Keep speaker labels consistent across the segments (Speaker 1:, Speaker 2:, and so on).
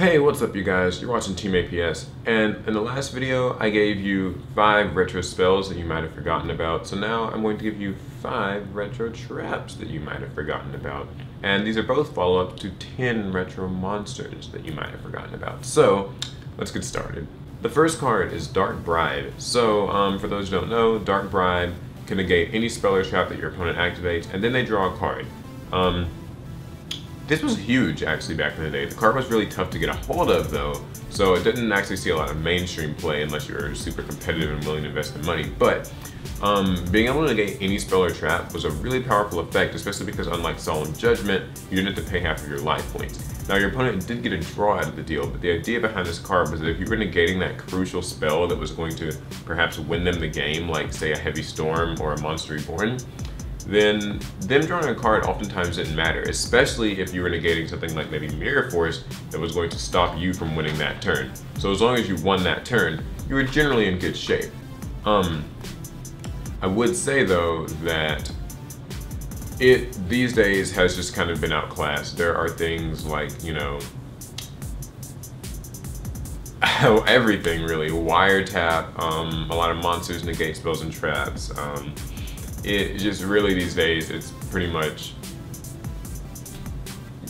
Speaker 1: Hey, what's up you guys? You're watching Team APS, and in the last video I gave you 5 retro spells that you might have forgotten about, so now I'm going to give you 5 retro traps that you might have forgotten about. And these are both follow-up to 10 retro monsters that you might have forgotten about. So, let's get started. The first card is Dark Bribe. So, um, for those who don't know, Dark Bribe can negate any spell or trap that your opponent activates, and then they draw a card. Um, this was huge, actually, back in the day. The card was really tough to get a hold of, though, so it didn't actually see a lot of mainstream play unless you were super competitive and willing to invest the money. But um, being able to negate any spell or trap was a really powerful effect, especially because unlike Solemn Judgment, you didn't have to pay half of your life points. Now, your opponent did get a draw out of the deal, but the idea behind this card was that if you were negating that crucial spell that was going to perhaps win them the game, like, say, a Heavy Storm or a Monster Reborn, then them drawing a card oftentimes didn't matter, especially if you were negating something like maybe Mirror Force that was going to stop you from winning that turn. So as long as you won that turn, you were generally in good shape. Um, I would say though that it these days has just kind of been outclassed. There are things like, you know, everything really, wiretap, um, a lot of monsters negate spells and traps, um, it just really these days it's pretty much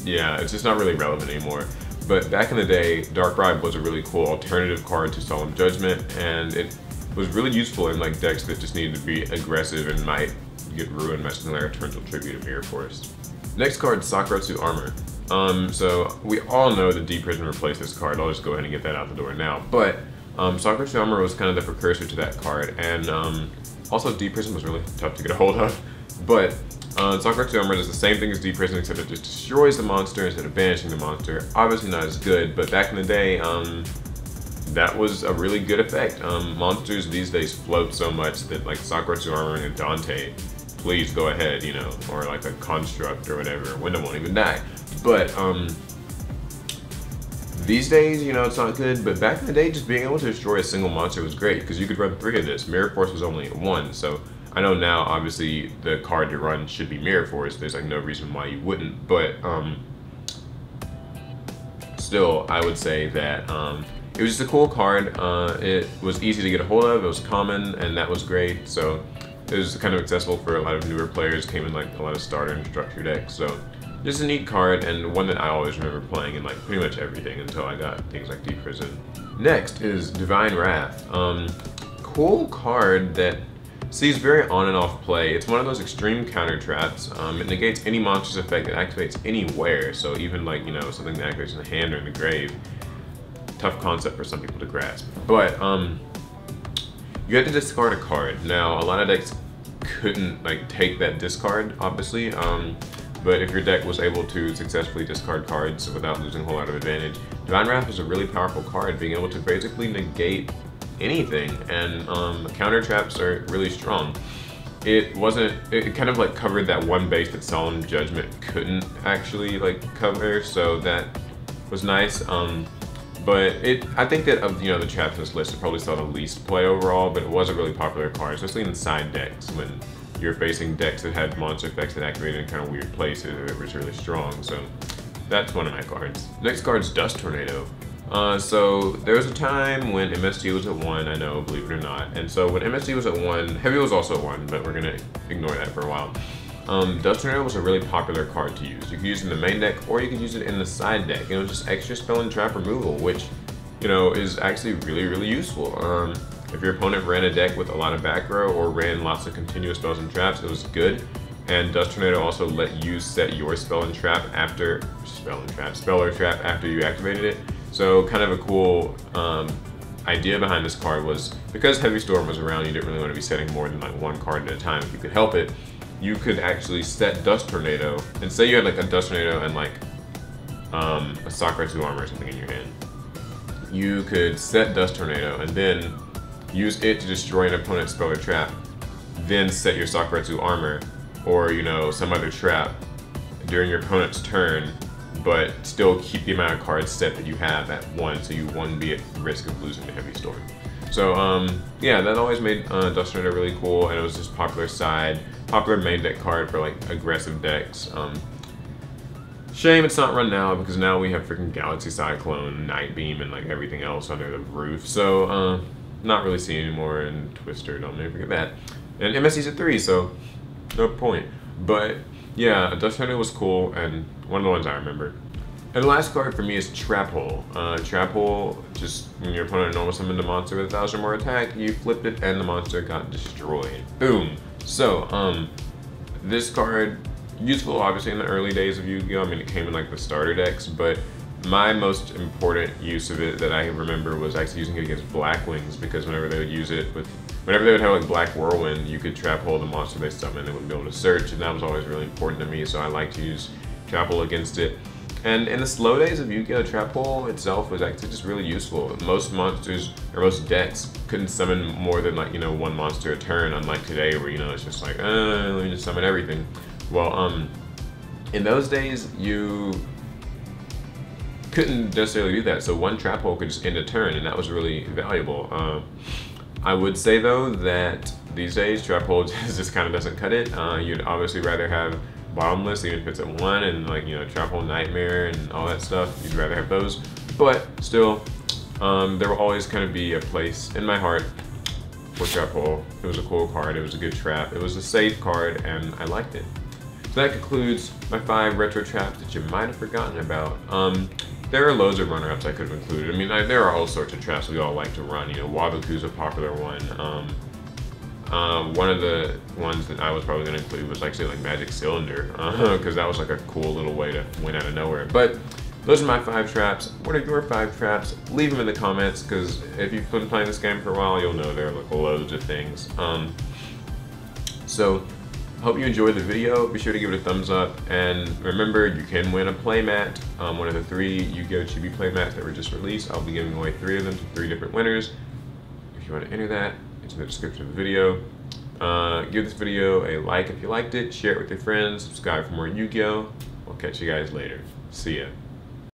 Speaker 1: yeah it's just not really relevant anymore but back in the day dark bribe was a really cool alternative card to solemn judgment and it was really useful in like decks that just needed to be aggressive and might get ruined by something like torrential tribute of mirror force next card sakuretsu armor um, so we all know that Deep Prison replaced this card. I'll just go ahead and get that out the door now. But um, Sakuretsu Armor was kind of the precursor to that card, and um, also, Deep Prison was really tough to get a hold of, but uh, Sakuretsu Armor does the same thing as Deep Prison, except it just destroys the monster instead of banishing the monster. Obviously not as good, but back in the day, um, that was a really good effect. Um, monsters these days float so much that like Sakuretsu Armor and Dante, please go ahead, you know, or like a Construct or whatever, Window won't even die. But um, these days, you know, it's not good, but back in the day, just being able to destroy a single monster was great because you could run three of this. Mirror Force was only one, so I know now, obviously, the card to run should be Mirror Force. There's like no reason why you wouldn't, but um, still, I would say that um, it was just a cool card. Uh, it was easy to get a hold of. It was common, and that was great. So it was kind of accessible for a lot of newer players. Came in like a lot of starter and structure decks. So just a neat card and one that I always remember playing in like pretty much everything until I got things like Deep Prison. Next is Divine Wrath. Um, cool card that sees very on and off play. It's one of those extreme counter traps. Um, it negates any monster's effect that activates anywhere. So even like, you know, something that activates in the hand or in the grave. Tough concept for some people to grasp. But um, you have to discard a card. Now, a lot of decks couldn't like take that discard, obviously. Um, but if your deck was able to successfully discard cards without losing a whole lot of advantage, Divine Wrath is a really powerful card, being able to basically negate anything, and um, counter traps are really strong. It wasn't, it kind of like covered that one base that Solemn Judgment couldn't actually like cover, so that was nice. Um, but it, I think that of you know the traps in this list, it probably saw the least play overall, but it was a really popular card, especially in side decks when you're facing decks that had monster effects that activated in kind of weird places. It was really strong, so that's one of my cards. Next card is Dust Tornado. Uh, so there was a time when MST was at one, I know, believe it or not. And so when MST was at one, Heavy was also at one, but we're gonna ignore that for a while. Um, Dust Tornado was a really popular card to use. You could use it in the main deck or you could use it in the side deck. It was just extra spell and trap removal, which, you know, is actually really, really useful. Um, if your opponent ran a deck with a lot of back row or ran lots of continuous spells and traps, it was good. And Dust Tornado also let you set your spell and trap after spell and trap, spell or trap after you activated it. So kind of a cool um, idea behind this card was because Heavy Storm was around, you didn't really want to be setting more than like one card at a time if you could help it. You could actually set Dust Tornado and say you had like a Dust Tornado and like um, a Sakuretsu Armor or something in your hand. You could set Dust Tornado and then use it to destroy an opponent's spell or trap, then set your Sakuretsu Armor, or, you know, some other trap during your opponent's turn, but still keep the amount of cards set that you have at one, so you wouldn't be at risk of losing the Heavy Storm. So, um, yeah, that always made uh, Dust Tornado really cool, and it was just popular side, popular main deck card for, like, aggressive decks. Um, Shame it's not run now because now we have freaking Galaxy Cyclone, Night Beam, and like everything else under the roof. So, uh, not really seeing anymore. And Twister, don't never forget that. And MST's at three, so no point. But yeah, Dust Tornado was cool and one of the ones I remember. And the last card for me is Trap Hole. Uh, Trap Hole, just when your opponent normal summoned a monster with a thousand more attack, you flipped it and the monster got destroyed. Boom. So, um, this card, useful obviously in the early days of Yu-Gi-Oh! I mean, it came in like the starter decks, but my most important use of it that I remember was actually using it against Blackwings because whenever they would use it with, whenever they would have like Black Whirlwind, you could trap hole the monster they summon and wouldn't be able to search, and that was always really important to me, so I like to use trap hole against it. And in the slow days of Yu-Gi-Oh! Trap Hole itself was actually just really useful. Most monsters, or most decks, couldn't summon more than like, you know, one monster a turn, unlike today where, you know, it's just like, uh, let me just summon everything. Well, um, in those days, you couldn't necessarily do that, so one trap hole could just end a turn, and that was really valuable. Uh, I would say though that these days trap hole just, just kind of doesn't cut it. Uh, you'd obviously rather have bottomless, even if it's at one, and like, you know, Trap Hole Nightmare and all that stuff. You'd rather have those. But still, um, there will always kind of be a place in my heart for Trap Hole. It was a cool card, it was a good trap, it was a safe card, and I liked it. So that concludes my five retro traps that you might have forgotten about. Um, there are loads of runner-ups I could have included. I mean, I, there are all sorts of traps we all like to run. You know, Waboku's a popular one. Um, um, one of the ones that I was probably going to include was actually like Magic Cylinder, because uh, that was like a cool little way to win out of nowhere. But those are my five traps. What are your five traps? Leave them in the comments, because if you've been playing this game for a while, you'll know there are like loads of things. Um, so, hope you enjoyed the video. Be sure to give it a thumbs up. And remember, you can win a playmat. Um, one of the three Yu-Gi-Oh! Chibi playmats that were just released. I'll be giving away three of them to three different winners. If you want to enter that, it's in the description of the video. Uh, give this video a like if you liked it, share it with your friends, subscribe for more Yu-Gi-Oh! We'll catch you guys later. See ya.